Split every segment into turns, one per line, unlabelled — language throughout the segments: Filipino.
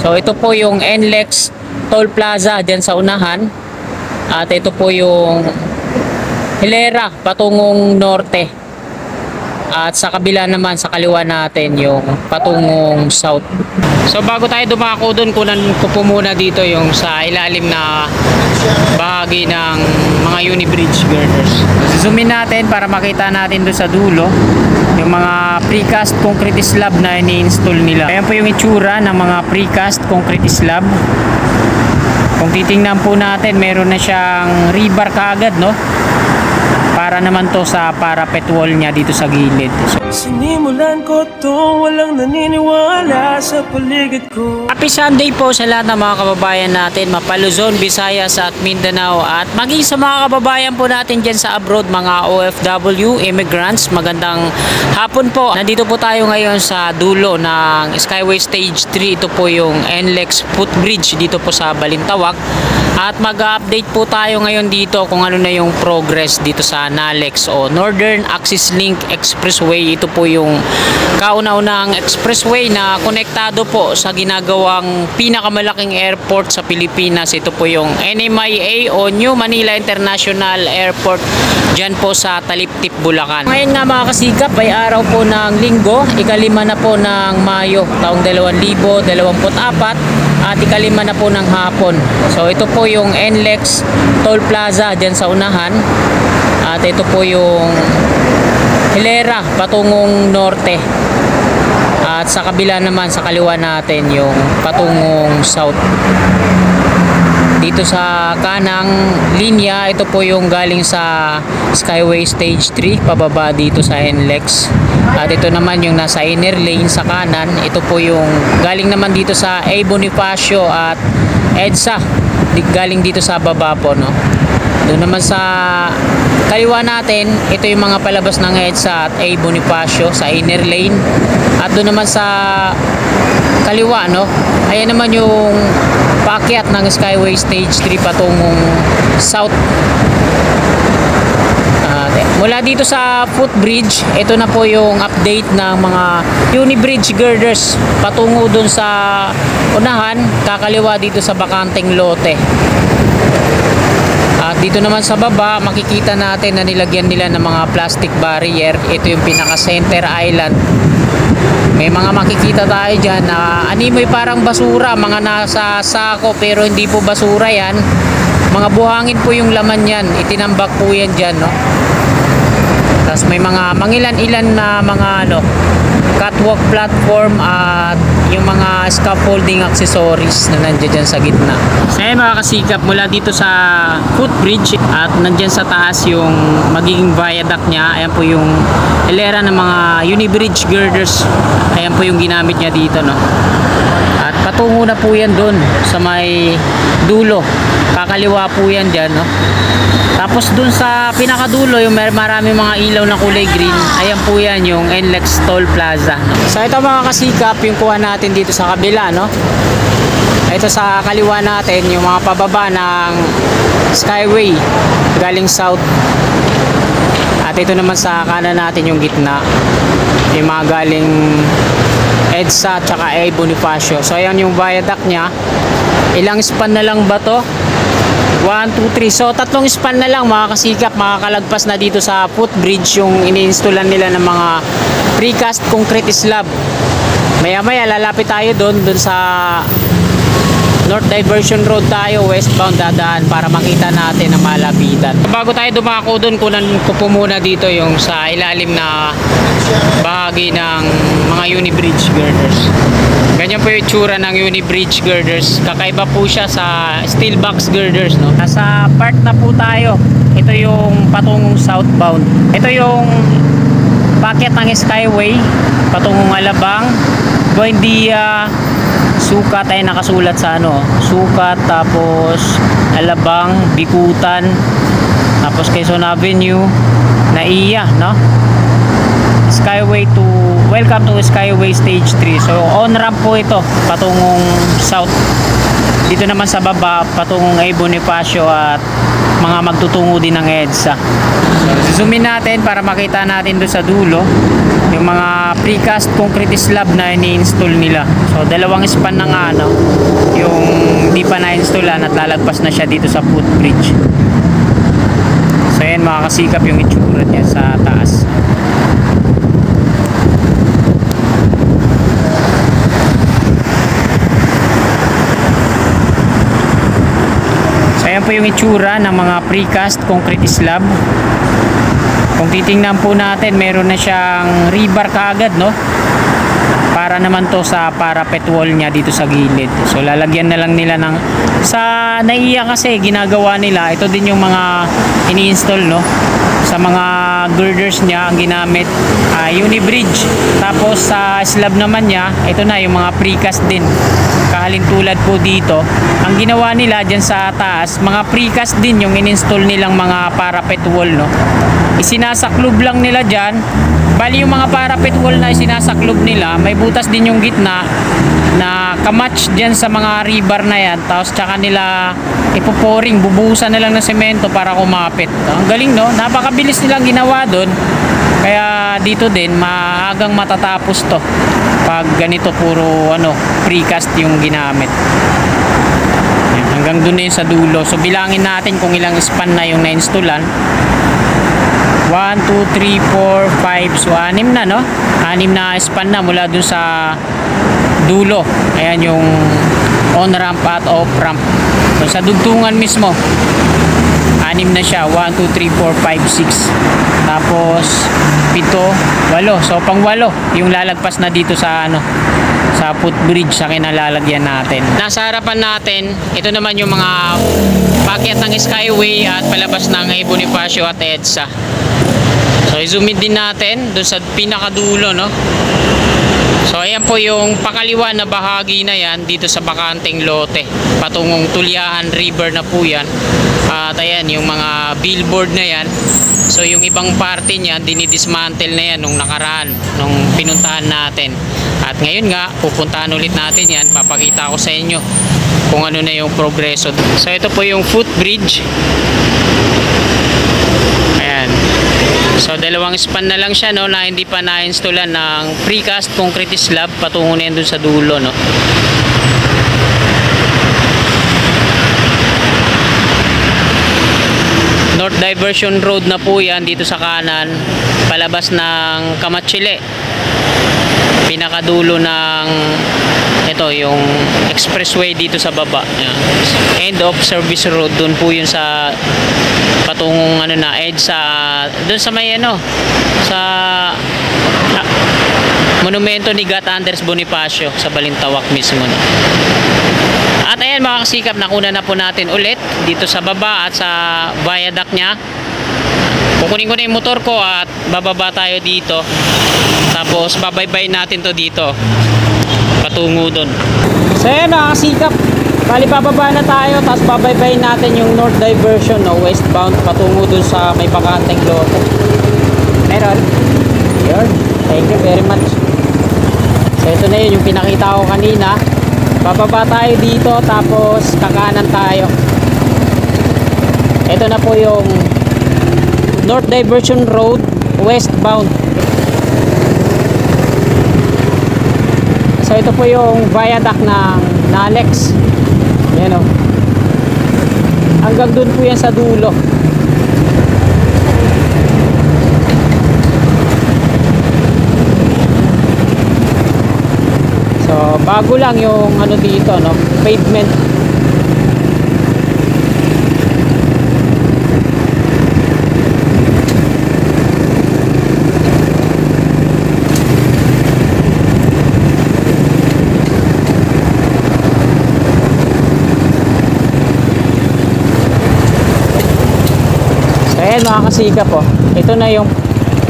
So ito po yung NLEX Toll Plaza dyan sa unahan. At ito po yung Hilera patungong norte. At sa kabila naman sa kaliwa natin yung patungong south. So bago tayo dumako doon, kunan ko po muna dito yung sa ilalim na bahagi ng mga unibridge girders. Zoomin natin para makita natin doon sa dulo yung mga precast concrete slab na ini-install nila. Ayan po yung itsura ng mga precast concrete slab. Kung titingnan po natin, meron na siyang rebar kaagad, no? Para naman to sa parapet wall niya dito sa gilid. So,
Sinimulan ko to, walang naniniwala sa paligid ko
Happy Sunday po sa lahat ng mga kababayan natin, Mapaluzon, Visayas at Mindanao at maging sa mga kababayan po natin dyan sa abroad, mga OFW, immigrants, magandang hapon po. Nandito po tayo ngayon sa dulo ng Skyway Stage 3. Ito po yung NLEX footbridge dito po sa Balintawak. At mag-update po tayo ngayon dito kung ano na yung progress dito sa NALEX o Northern Axis Link Expressway. Ito po yung kauna-unang expressway na konektado po sa ginagawang pinakamalaking airport sa Pilipinas. Ito po yung NMIA o New Manila International Airport dyan po sa Taliptip, Bulacan. Ngayon nga mga kasikap ay araw po ng linggo, ikalima na po ng Mayo taong 2024 at ikalima na po ng hapon. So ito po yung NLEX Toll Plaza dyan sa unahan at ito po yung Hilera patungong norte. At sa kabila naman sa kaliwa natin yung patungong south. Dito sa kanang linya, ito po yung galing sa Skyway Stage 3 pababa dito sa NLEX. At ito naman yung nasa inner lane sa kanan. Ito po yung galing naman dito sa A Bonifacio at EDSA. Galing dito sa baba po, no? Doon naman sa kaliwa natin, ito yung mga palabas ng EDSA at A Bonifacio sa inner lane. At doon naman sa kaliwa, no? Ayan naman yung paakyat ng Skyway Stage 3 patungong south. Mula dito sa footbridge, ito na po yung update ng mga unibridge girders patungo dun sa unahan, kakaliwa dito sa bakanteng lote. At dito naman sa baba, makikita natin na nilagyan nila ng mga plastic barrier. Ito yung pinaka center island. May mga makikita tayo dyan na animoy parang basura, mga nasa sako pero hindi po basura yan. Mga buhangin po yung laman yan. Itinambak po yan dyan, no? Tapos may mga mangilan-ilan na mga ano, catwalk platform at yung mga scaffolding accessories na nandiyan sa gitna. So ayun mula dito sa footbridge at nandyan sa taas yung magiging viaduct niya. Ayan po yung hilera ng mga unibridge girders. Ayan po yung ginamit niya dito, no? At patungo na po yan doon sa may dulo. Kakaliwa po yan dyan, no? Tapos dun sa pinakadulo, yung mer- marami mga ilaw na kulay green, ayan po yan yung NLEX Toll Plaza. No? So ito mga kasikap, yung kuha natin dito sa kabila, no? Ito sa kaliwa natin, yung mga pababa ng Skyway, galing south. At ito naman sa kanan natin yung gitna, yung mga galing EDSA at saka A Bonifacio. So ayan yung viaduct niya. Ilang span na lang ba to? 1, 2, 3. So, tatlong span na lang mga kasikap, makakalagpas na dito sa footbridge yung iniinstallan nila ng mga precast concrete slab. Maya maya lalapit tayo doon, doon sa North Diversion Road tayo, westbound dadaan para makita natin ang malapitan. Bago tayo dumako doon, kunan ko po muna dito yung sa ilalim na bahagi ng mga unibridge girders. Ganyan po yung itsura ng unibridge girders. Kakaiba po siya sa steel box girders. No? Nasa part na po tayo. Ito yung patungong southbound. Ito yung packet ng Skyway patungong Alabang. Buendia, Sukat ay nakasulat sa ano. Sukat tapos Alabang, Bikutan, tapos Quezon Avenue, Naiya, no? Skyway to Welcome to Skyway Stage 3. So on ramp po ito patungong south. Dito naman sa baba patungong A Bonifacio at mga magtutungo din ng EDSA. So zoomin natin para makita natin doon sa dulo yung mga precast concrete slab na ini-install nila. So dalawang span na nga ano. hindi pa na-installan at lalagpas na siya dito sa footbridge. So ayan makakasikap yung itsura niya sa taas. Po yung itsura ng mga precast concrete slab. Kung titingnan po natin, meron na siyang rebar kaagad, no? Para naman to sa parapet wall niya dito sa gilid. So lalagyan na lang nila ng sa naiya kasi ginagawa nila, ito din yung mga ini-install, no? Sa mga girders niya ang ginamit uh, unibridge. Tapos sa slab naman niya, ito na yung mga precast din. Kahalin tulad po dito. Ang ginawa nila diyan sa taas, mga precast din yung in-install nilang mga parapet wall, no? Isinasaklob lang nila dyan. Bali yung mga parapet wall na isinasaklob nila, may butas din yung gitna na kamatch dyan sa mga rebar na yan. Tapos tsaka nila ipoporing, bubuhusan na lang ng semento para kumapit. Ang galing no? Napakabilis nilang ginawa doon. Kaya dito din, maagang matatapos to. Pag ganito puro ano, precast yung ginamit. Yan, hanggang doon na sa dulo. So bilangin natin kung ilang span na yung na-installan. 1, 2, 3, 4, 5. So, anim na, no? Anim na span na mula dun sa dulo. Ayan yung on ramp at off ramp. So, sa dugtungan mismo, anim na siya. 1, 2, 3, 4, 5, 6. Tapos, pito, walo. So, pang walo. Yung lalagpas na dito sa, ano, sa footbridge sa kinalalagyan natin. Nasa harapan natin, ito naman yung mga packet ng Skyway at palabas ng. Bonifacio at EDSA. So, i-zoom in din natin doon sa pinakadulo, no? So, ayan po yung pakaliwa na bahagi na yan dito sa bakanteng lote. Patungong Tulyahan River na po yan. At ayan, yung mga billboard na yan. So, yung ibang parte niya, dinidismantle na yan nung nakaraan, nung pinuntahan natin. At ngayon nga, pupuntahan ulit natin yan. Papakita ko sa inyo kung ano na yung progreso. So, ito po yung footbridge. So dalawang span na lang siya no na hindi pa na-installan ng precast concrete slab patungo na yan dun sa dulo no. North Diversion Road na po yan dito sa kanan palabas ng Kamachile pinakadulo ng ito yung expressway dito sa baba Yan. end of service road dun po yun sa patungong ano na edge sa dun sa may ano sa ah, monumento ni Gat Anders Bonifacio sa Balintawak mismo no? At ayan mga kasikap, nakuna na po natin ulit dito sa baba at sa viaduct niya. Kukunin ko na yung motor ko at bababa tayo dito. Tapos babaybay natin to dito. Patungo doon. So ayan mga kasikap, bali bababa na tayo tapos babaybay natin yung north diversion no, westbound patungo doon sa may bakanteng lote. Meron. Yun. Thank you very much. So ito na yun yung pinakita ko kanina. Bababa tayo dito tapos kakanan tayo. Ito na po yung North Diversion Road westbound. So ito po yung viaduct ng Nalex. Yan o. Hanggang dun po yan sa dulo. So, bago lang yung ano dito, no? Pavement. So, ayan mga kasikap po. Ito na yung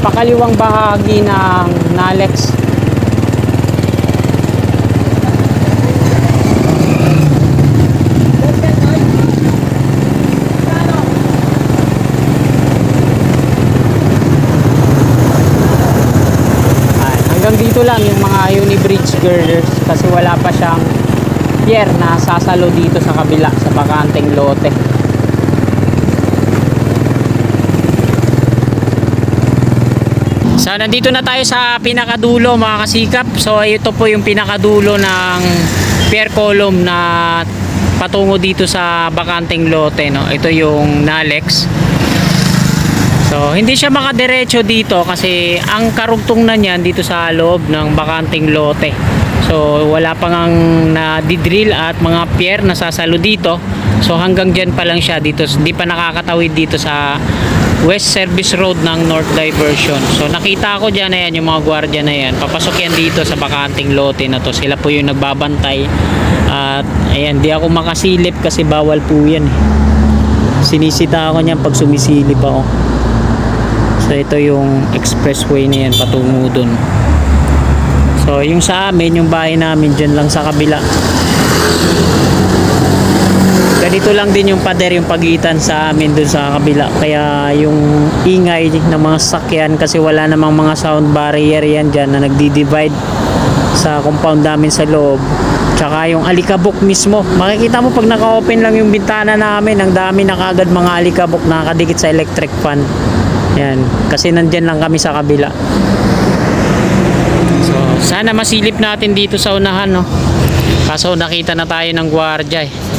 pakaliwang bahagi ng Nalex. Hanggang dito lang yung mga unibridge girders kasi wala pa siyang pier na sasalo dito sa kabila sa bakanteng lote. So nandito na tayo sa pinakadulo mga kasikap. So ito po yung pinakadulo ng pier column na patungo dito sa bakanteng lote no? Ito yung Nalex. So hindi siya makadiretso dito kasi ang karugtong na niyan dito sa loob ng bakanteng lote. So wala pa ngang na didrill at mga pier na sasalo dito so hanggang dyan pa lang siya dito hindi pa nakakatawid dito sa West Service Road ng North Diversion. So nakita ko dyan na yan, yung mga gwardiya na yan. Papasok yan dito sa bakanting lote na to. Sila po yung nagbabantay. At ayan, di ako makasilip kasi bawal po yan. eh. Sinisita ako niyan pag sumisilip ako. So ito yung expressway na yan patungo dun. So yung sa amin, yung bahay namin dyan lang sa kabila. Ganito lang din yung pader yung pagitan sa amin dun sa kabila. Kaya yung ingay ng mga sakyan kasi wala namang mga sound barrier yan dyan na nagdi-divide sa compound namin sa loob. Tsaka yung alikabok mismo. Makikita mo pag naka-open lang yung bintana namin, ang dami na kagad mga alikabok na nakadikit sa electric fan. Yan. Kasi nandyan lang kami sa kabila. So, sana masilip natin dito sa unahan, no? Kaso nakita na tayo ng gwardiya eh.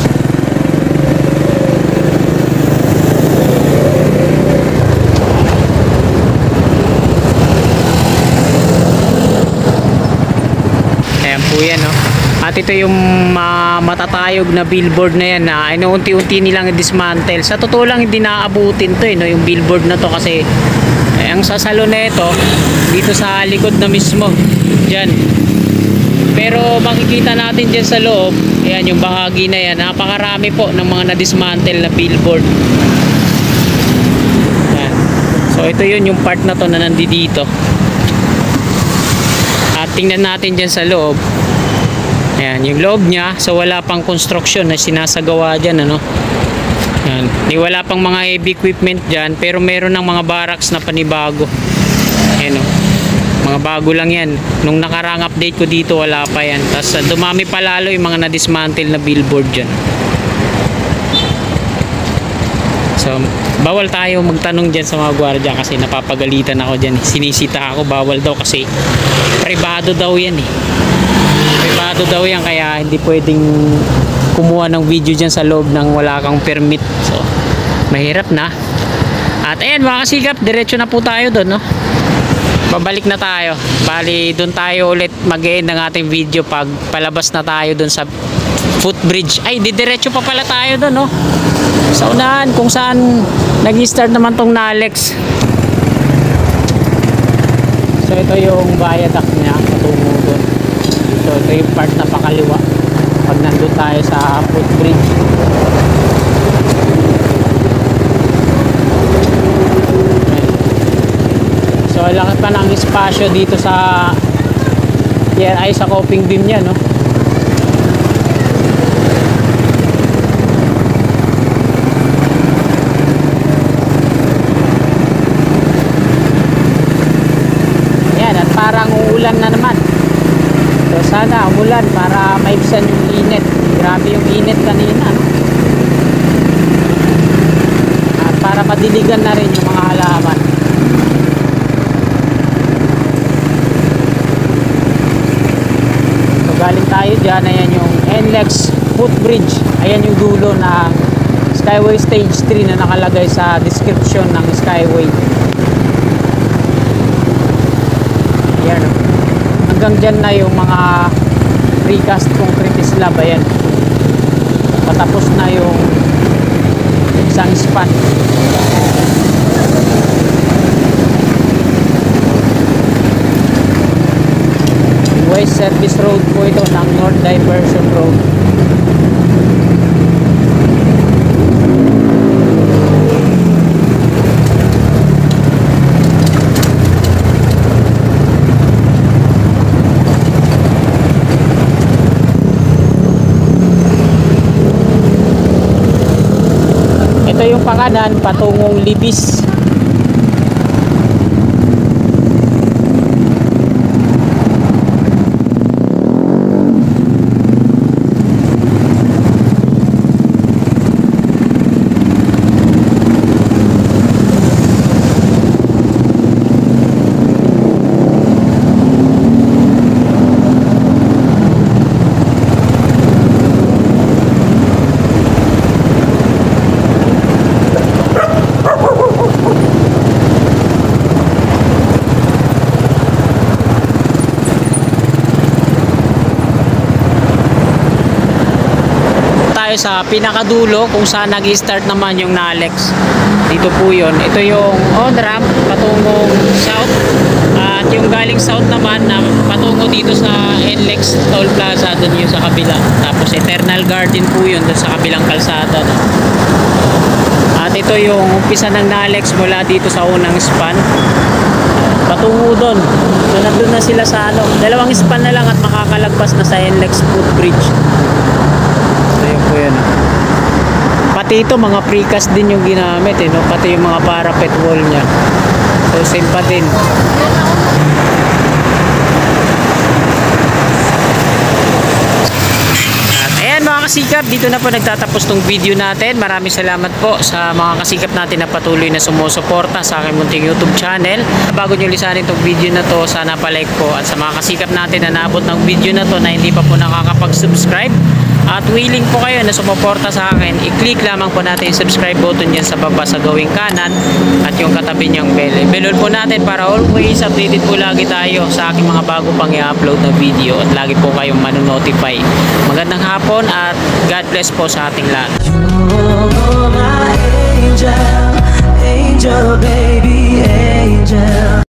Ayan po yan, no? At ito yung ma- matatayog na billboard na yan na inuunti-unti nilang dismantle. Sa totoo lang hindi naaabutin to eh, no? yung billboard na to kasi eh, ang sasalo na ito dito sa likod na mismo. Diyan. Pero makikita natin dyan sa loob, ayan yung bahagi na yan, napakarami po ng mga na-dismantle na billboard. Ayan. So ito yun yung part na to na nandito. Tingnan natin dyan sa loob. Ayan, yung loob niya, so wala pang construction na sinasagawa dyan, ano. Ayan. Di wala pang mga heavy equipment dyan, pero meron ng mga barracks na panibago. Ayan, oh. Mga bago lang yan. Nung nakarang update ko dito, wala pa yan. Tapos uh, dumami pa lalo yung mga na-dismantle na billboard dyan. So, bawal tayo magtanong dyan sa mga gwardiya kasi napapagalitan ako dyan. Sinisita ako, bawal daw kasi privado daw yan eh. Privado daw yan kaya hindi pwedeng kumuha ng video dyan sa loob ng wala kang permit. So, mahirap na. At ayan mga kasigap, diretso na po tayo doon, no? Babalik na tayo. Bali, doon tayo ulit mag end ng ating video pag palabas na tayo doon sa footbridge. Ay, didiretso pa pala tayo doon, no? Sa unahan, kung saan nag-start naman tong Nalex. So, ito yung viaduct niya, patungo doon. So, ito yung part na pakaliwa. Pag nandun tayo sa footbridge. So, laki pa ng espasyo dito sa pier ay sa coping beam niya, no? Yan, at parang uulan na naman. So, sana umulan para maibsan yung init. Grabe yung init kanina, no? At para madiligan na rin yung mga halaman. So galing tayo dyan, ayan yung NLEX footbridge. Ayan yung dulo ng Skyway Stage 3 na nakalagay sa description ng Skyway. Ayan. oh. Hanggang dyan na yung mga precast concrete slab. Ayan. Patapos na yung isang span. West Service Road po ito ng North Diversion Road. Panganan patungong Libis. Tayo sa pinakadulo kung saan nag-start naman yung Nalex. Dito po yun. Ito yung on-ramp patungong south. At yung galing south naman na patungo dito sa NLEX Toll Plaza doon yung sa kabila. Tapos Eternal Garden po yun doon sa kabilang kalsada. No? At ito yung umpisa ng Nalex mula dito sa unang span. Patungo doon. So nandun na sila sa ano. Dalawang span na lang at makakalagpas na sa NLEX footbridge. Ah. Pati ito mga precast din yung ginamit eh, no? Pati yung mga parapet wall niya. So same pa din. At ayan mga kasikap, dito na po nagtatapos tong video natin. Maraming salamat po sa mga kasikap natin na patuloy na sumusuporta sa aking munting YouTube channel. Bago nyo lisanin tong video na to, sana palike po. At sa mga kasikap natin na naabot ng video na to na hindi pa po nakakapag-subscribe, at willing po kayo na sumuporta sa akin, i-click lamang po natin yung subscribe button dyan sa baba sa gawing kanan at yung katabi niyang bell. Belol po natin para always updated po lagi tayo sa aking mga bago pang i-upload na video at lagi po kayong manonotify. Magandang hapon at God bless po sa ating lahat.
Oh, my angel, angel, baby, angel.